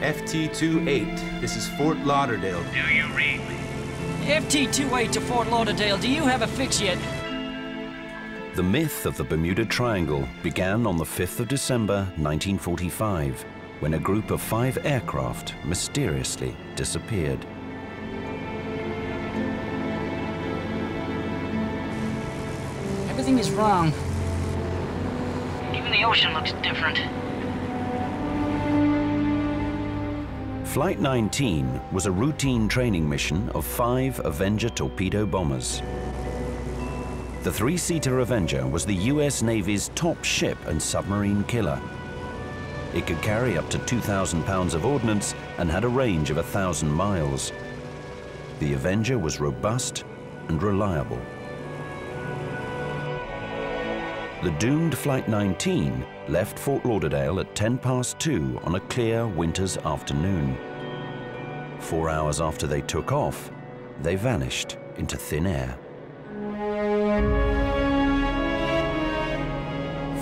FT-28, this is Fort Lauderdale. Do you read me? FT-28 to Fort Lauderdale, do you have a fix yet? The myth of the Bermuda Triangle began on the 5th of December 1945, when a group of five aircraft mysteriously disappeared. Everything is wrong. Even the ocean looks different. Flight 19 was a routine training mission of five Avenger torpedo bombers. The three-seater Avenger was the US Navy's top ship and submarine killer. It could carry up to 2,000 pounds of ordnance and had a range of 1,000 miles. The Avenger was robust and reliable. The doomed Flight 19 left Fort Lauderdale at 10 past 2 on a clear winter's afternoon. Four hours after they took off, they vanished into thin air.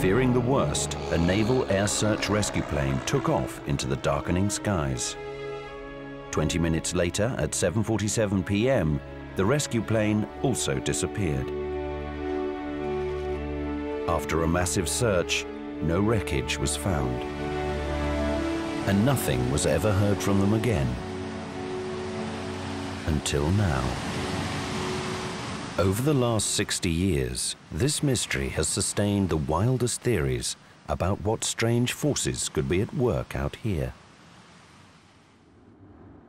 Fearing the worst, a naval air search rescue plane took off into the darkening skies. 20 minutes later, at 7.47 p.m., the rescue plane also disappeared. After a massive search, no wreckage was found. And nothing was ever heard from them again. Until now. Over the last 60 years, this mystery has sustained the wildest theories about what strange forces could be at work out here.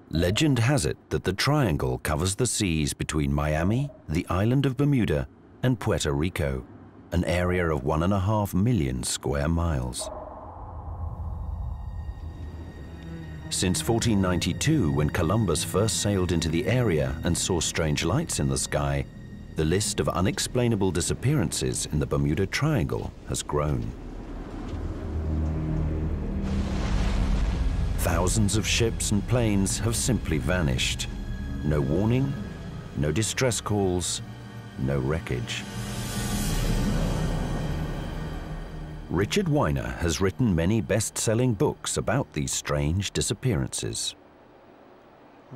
Legend has it that the triangle covers the seas between Miami, the island of Bermuda, and Puerto Rico an area of one and a half million square miles. Since 1492, when Columbus first sailed into the area and saw strange lights in the sky, the list of unexplainable disappearances in the Bermuda Triangle has grown. Thousands of ships and planes have simply vanished. No warning, no distress calls, no wreckage. Richard Winer has written many best-selling books about these strange disappearances.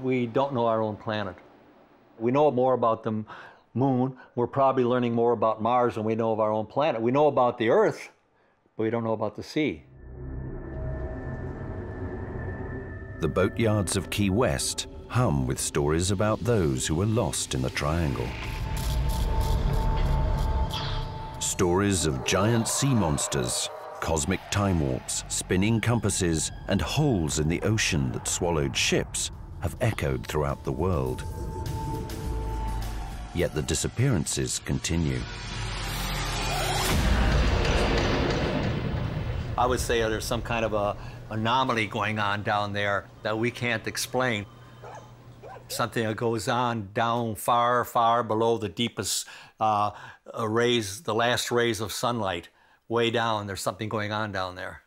We don't know our own planet. We know more about the moon. We're probably learning more about Mars than we know of our own planet. We know about the Earth, but we don't know about the sea. The boatyards of Key West hum with stories about those who were lost in the triangle. Stories of giant sea monsters, cosmic time warps, spinning compasses, and holes in the ocean that swallowed ships have echoed throughout the world. Yet the disappearances continue. I would say there's some kind of a anomaly going on down there that we can't explain. Something that goes on down far, far below the deepest uh, rays, the last rays of sunlight, way down. There's something going on down there.